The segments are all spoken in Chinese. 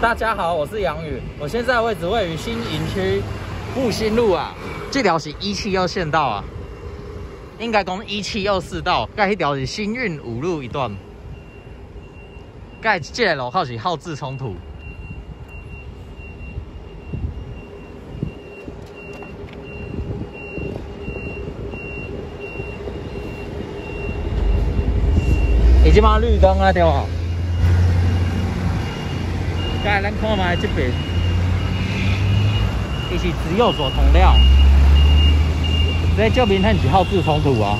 大家好，我是杨宇，我现在位置位于新营区复兴路啊，这条是一七二线道啊，应该讲一七二四道，盖一条是新运五路一段，盖这个路口是号志冲突。已经嘛绿灯啊，对吧？该咱看卖这边，伊是只有所通料，这这边很是号志冲突啊，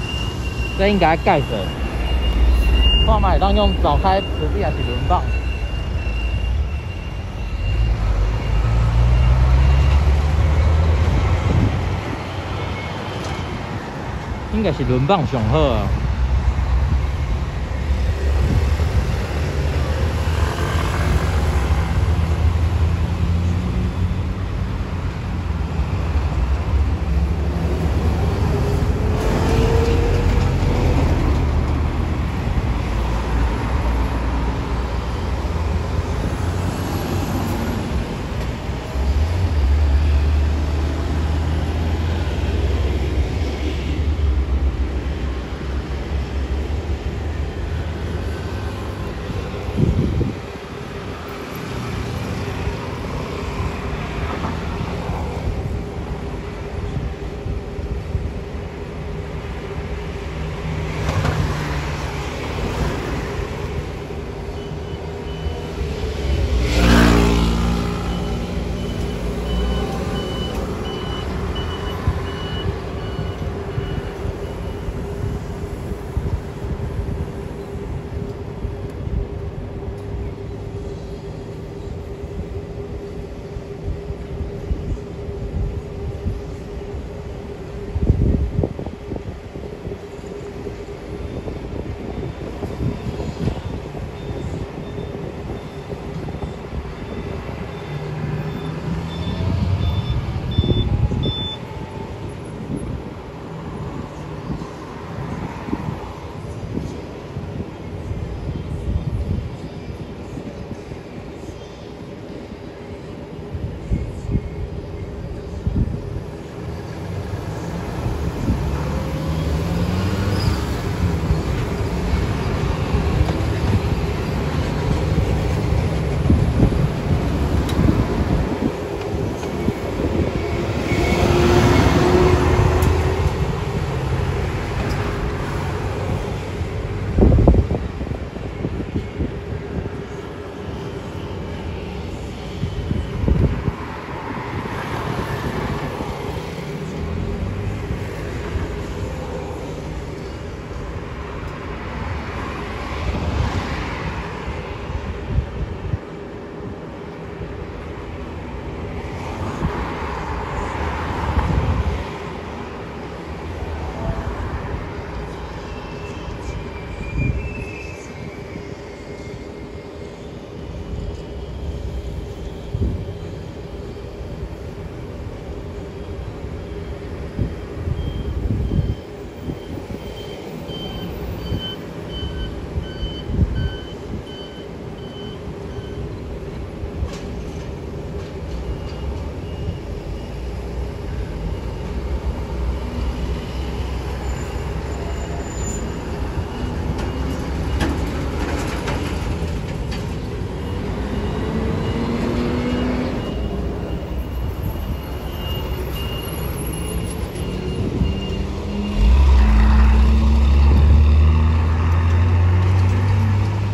这应该盖着。看卖当用早开实际还是轮棒？应该是轮棒上好啊。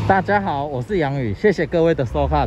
大家好，我是杨宇，谢谢各位的收看。